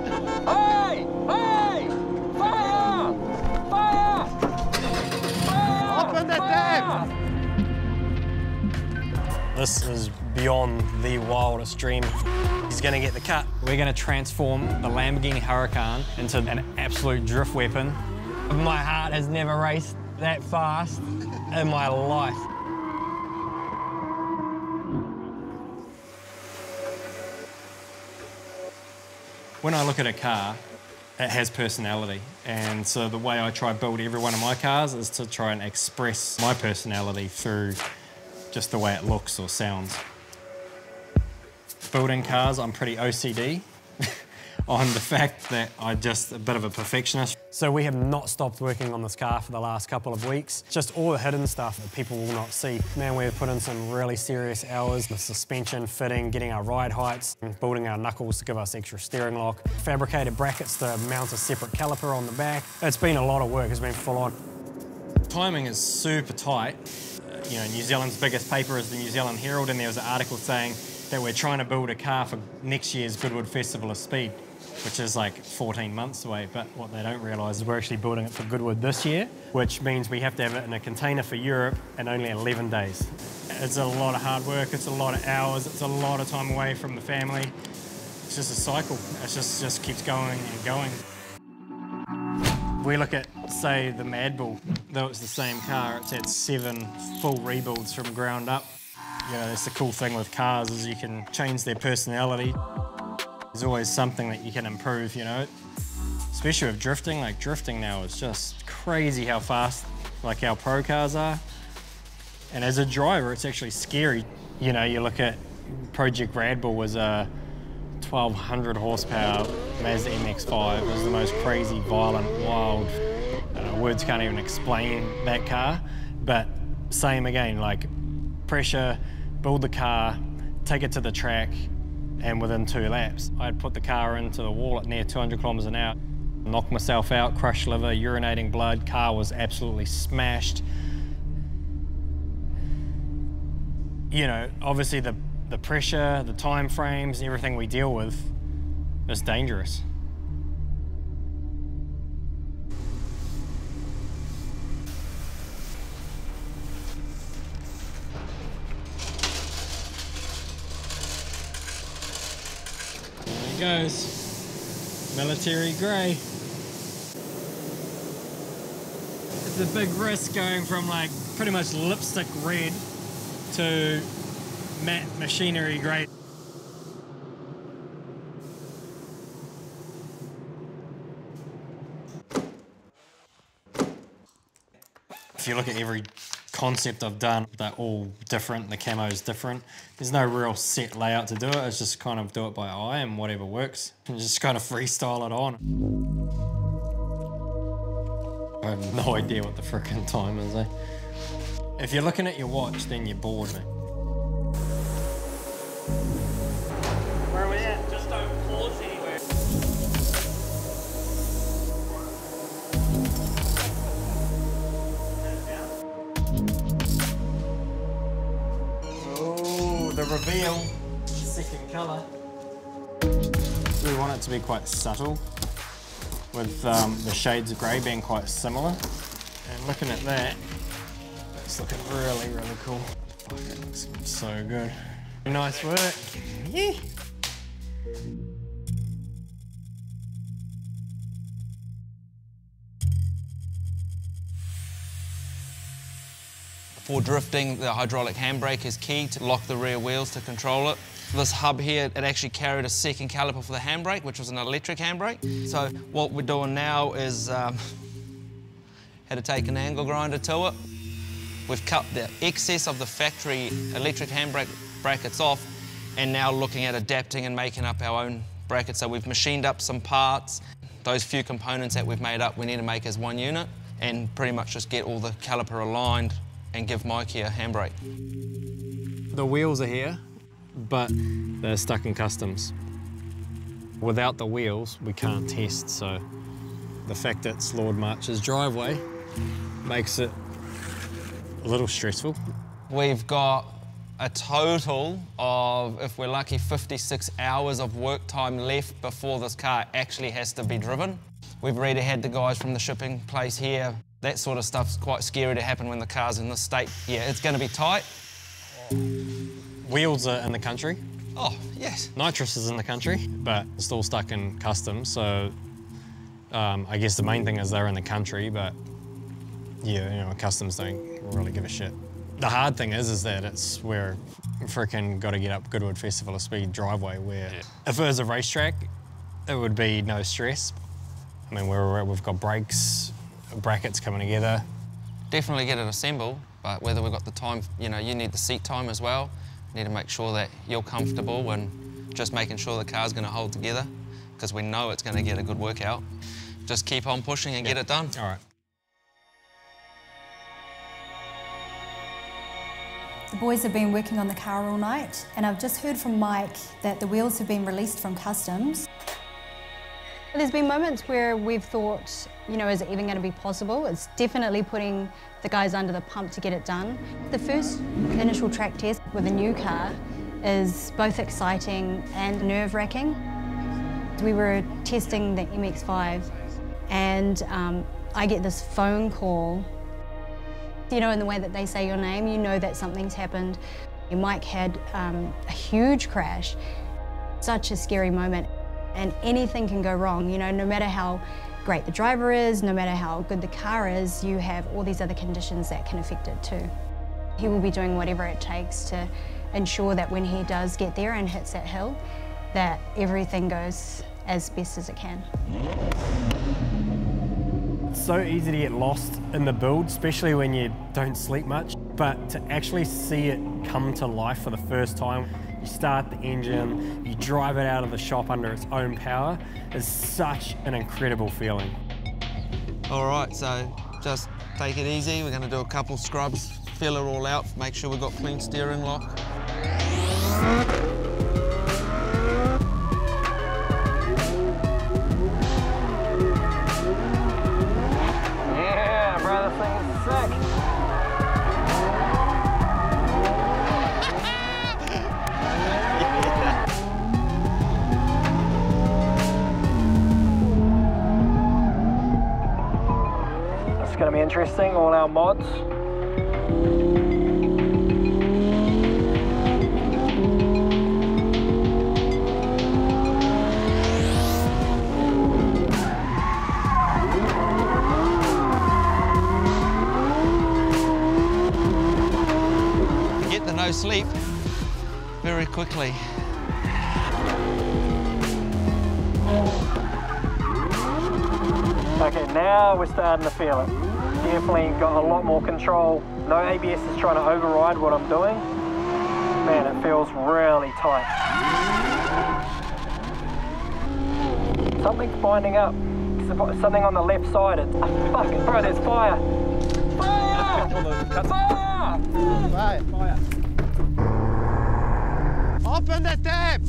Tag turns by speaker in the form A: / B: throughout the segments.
A: Hey! Hey! Fire! Fire! Fire!
B: Open the tap!
C: This is beyond the wildest dream. He's going to get the cut. We're going to transform the Lamborghini Huracan into an absolute drift weapon. My heart has never raced that fast in my life. When I look at a car, it has personality. And so the way I try to build every one of my cars is to try and express my personality through just the way it looks or sounds. Building cars, I'm pretty OCD on the fact that I'm just a bit of a perfectionist. So we have not stopped working on this car for the last couple of weeks. Just all the hidden stuff that people will not see. Man, we've put in some really serious hours. The suspension fitting, getting our ride heights, building our knuckles to give us extra steering lock, fabricated brackets to mount a separate caliper on the back. It's been a lot of work, it's been full on. Timing is super tight. You know, New Zealand's biggest paper is the New Zealand Herald, and there was an article saying that we're trying to build a car for next year's Goodwood Festival of Speed, which is like 14 months away. But what they don't realise is we're actually building it for Goodwood this year, which means we have to have it in a container for Europe in only 11 days. It's a lot of hard work, it's a lot of hours, it's a lot of time away from the family. It's just a cycle. It just, just keeps going and going. We look at, say, the Madbul, though it's the same car, it's had seven full rebuilds from ground up. You know, that's the cool thing with cars is you can change their personality. There's always something that you can improve, you know. Especially with drifting, like drifting now is just crazy how fast like our pro cars are. And as a driver, it's actually scary. You know, you look at Project Radbul was a 1200 horsepower Mazda MX-5. It was the most crazy, violent, wild, uh, words can't even explain that car. But same again, like pressure, build the car, take it to the track, and within two laps, I had put the car into the wall at near 200 kilometres an hour, knocked myself out, crushed liver, urinating blood, car was absolutely smashed. You know, obviously the, the pressure, the time frames, everything we deal with is dangerous. Goes. Military grey. It's a big risk going from like pretty much lipstick red to matte machinery grey. If you look at every concept I've done, they're all different. The camo is different. There's no real set layout to do it. It's just kind of do it by eye and whatever works. And just kind of freestyle it on. I have no idea what the frickin' time is, eh? If you're looking at your watch, then you're bored, mate. Reveal. Second colour. We want it to be quite subtle, with um, the shades of grey being quite similar. And looking at that, it's looking really, really cool. Fuck, it looks so good. Nice work. Yeah.
D: For drifting, the hydraulic handbrake is key to lock the rear wheels to control it. This hub here, it actually carried a second caliper for the handbrake, which was an electric handbrake. So what we're doing now is um, had to take an angle grinder to it. We've cut the excess of the factory electric handbrake brackets off and now looking at adapting and making up our own brackets. So we've machined up some parts. Those few components that we've made up, we need to make as one unit and pretty much just get all the caliper aligned and give Mikey a handbrake.
C: The wheels are here, but they're stuck in customs. Without the wheels, we can't test, so the fact that it's Lord March's driveway makes it a little stressful.
D: We've got a total of, if we're lucky, 56 hours of work time left before this car actually has to be driven. We've already had the guys from the shipping place here. That sort of stuff's quite scary to happen when the car's in this state. Yeah, it's going to be tight.
C: Wheels are in the country.
D: Oh, yes.
C: Nitrous is in the country, but it's still stuck in customs. So um, I guess the main thing is they're in the country, but yeah, you know, customs don't really give a shit. The hard thing is, is that it's where freaking got to get up Goodwood Festival of Speed driveway. Where
D: Yeah.
C: if it was a racetrack, it would be no stress. I mean, we're, we've got brakes, brackets coming together.
D: Definitely get it assembled, but whether we've got the time, you know, you need the seat time as well. You need to make sure that you're comfortable and just making sure the car's going to hold together because we know it's going to get a good workout. Just keep on pushing and get it done.
C: All right.
B: The boys have been working on the car all night, and I've just heard from Mike that the wheels have been released from customs.
E: There's been moments where we've thought, you know, is it even going to be possible? It's definitely putting the guys under the pump to get it done. The first initial track test with a new car is both exciting and nerve wracking. We were testing the MX5 and um, I get this phone call. You know, in the way that they say your name, you know that something's happened. Mike had um, a huge crash. Such a scary moment and anything can go wrong. You know, no matter how great the driver is, no matter how good the car is, you have all these other conditions that can affect it too. He will be doing whatever it takes to ensure that when he does get there and hits that hill, that everything goes as best as it can.
C: It's so easy to get lost in the build, especially when you don't sleep much. But to actually see it come to life for the first time, you start the engine, you drive it out of the shop under its own power, is such an incredible feeling.
D: All right, so just take it easy. We're going to do a couple scrubs, fill it all out, make sure we've got clean steering lock.
A: Interesting, all our mods.
D: Get the no sleep very quickly.
A: Okay, now we're starting to feel it. Definitely got a lot more control. No ABS is trying to override what I'm doing. Man, it feels really tight. Something's binding up. Something on the left side. It's, oh, fuck, bro, there's fire. Fire! Fire! Fire!
F: Open the tap!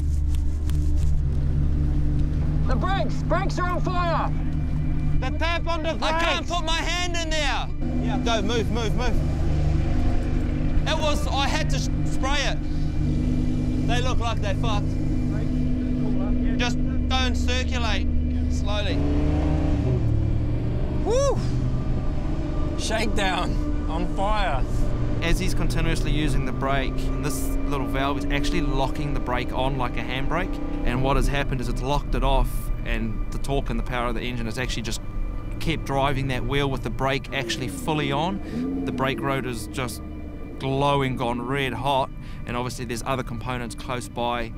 A: The brakes! Brakes are on fire!
F: The tap on the brakes!
D: I can't put my hand in there.
F: Yeah, go, move, move, move.
D: It was, I had to spray it. They look like they fucked. Just don't circulate slowly.
C: Woo! Shakedown on fire.
D: As he's continuously using the brake, this little valve is actually locking the brake on like a handbrake. And what has happened is it's locked it off, and the torque and the power of the engine has actually just kept driving that wheel with the brake actually fully on. The brake rotor's just glowing, gone red hot, and obviously there's other components close by,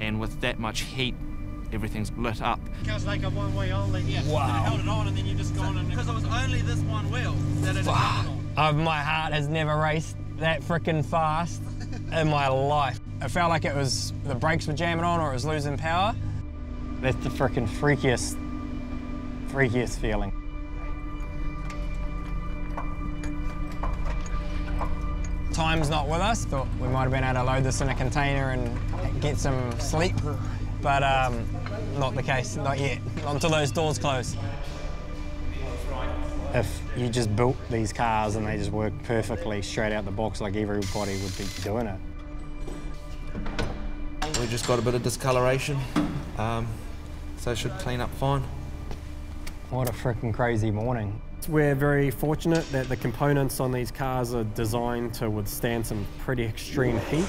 D: and with that much heat, everything's lit up.
F: Goes like a one way only. Yeah.
C: Wow.
F: held it on and then you just gone and.
D: Because it was only this one wheel that it had on.
C: Uh, my heart has never raced that freaking fast in my life. It felt like it was the brakes were jamming on or it was losing power. That's the freaking freakiest, freakiest feeling. Time's not with us. Thought we might have been able to load this in a container and get some sleep, but um, not the case. Not yet. Not until those doors close. If you just built these cars and they just work perfectly straight out the box like everybody would be doing it,
D: We just got a bit of discoloration, um, so it should clean up fine.
C: What a freaking crazy morning. We're very fortunate that the components on these cars are designed to withstand some pretty extreme heat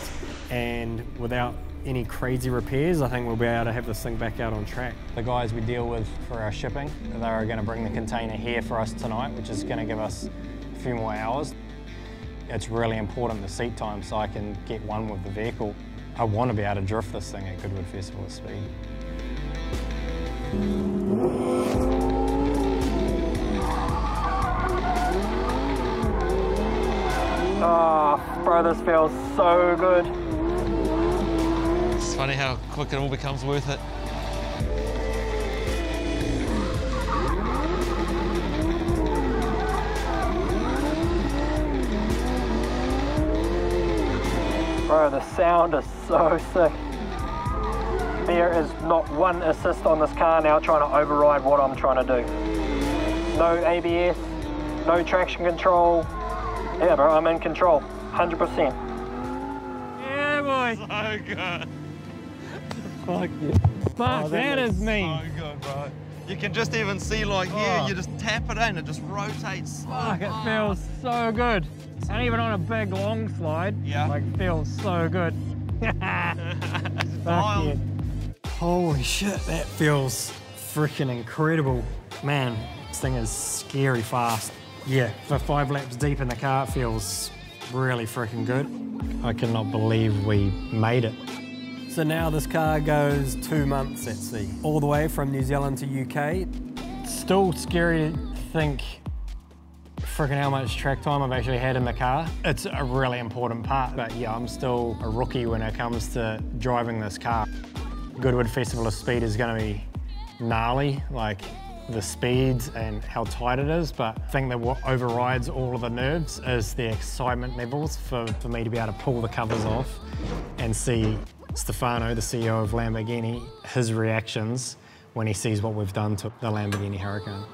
C: and without any crazy repairs, I think we'll be able to have this thing back out on track. The guys we deal with for our shipping, they are going to bring the container here for us tonight, which is going to give us a few more hours. It's really important the seat time so I can get one with the vehicle. I want to be able to drift this thing at Goodwood Festival of Speed.
A: Bro, this feels so good.
D: It's funny how quick it all becomes worth it.
A: Bro, the sound is so sick. There is not one assist on this car now trying to override what I'm trying to do. No ABS, no traction control. Yeah, bro, I'm in control, 100%.
F: Yeah, boy.
D: So good.
C: Fuck yeah. Oh, Fuck,
F: that is
C: mean.
D: So good, bro. You can just even see like here,
F: Oh.
D: you just tap it in, it just rotates so
F: Fuck, it feels so good. And even on a big long slide,
D: Yeah.
F: like feels so good. Fuck yeah.
C: Holy shit, that feels freaking incredible. Man, this thing is scary fast. Yeah, for five laps deep in the car, it feels really freaking good. I cannot believe we made it. So now this car goes two months at sea, all the way from New Zealand to UK. Still scary to think freaking how much track time I've actually had in the car. It's a really important part, but yeah, I'm still a rookie when it comes to driving this car. Goodwood Festival of Speed is going to be gnarly, like the speeds and how tight it is, but I think that what overrides all of the nerves is the excitement levels for, for me to be able to pull the covers off and see Stefano, the CEO of Lamborghini, his reactions when he sees what we've done to the Lamborghini Huracan.